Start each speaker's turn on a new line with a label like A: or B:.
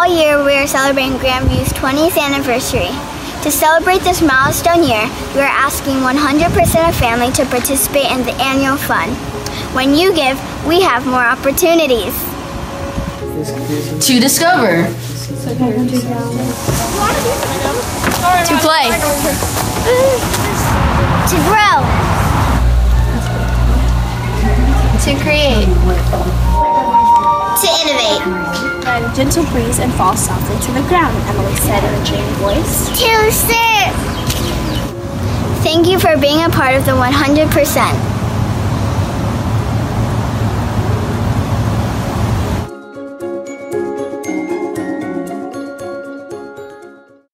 A: year, we are celebrating Grandview's 20th anniversary. To celebrate this milestone year, we are asking 100% of family to participate in the annual fund. When you give, we have more opportunities.
B: To discover. To play.
A: To grow.
B: To create.
A: To innovate.
C: A gentle breeze and fall softly to the ground, Emily said in a dreamy voice.
A: To serve. Thank you for being a part of the 100%.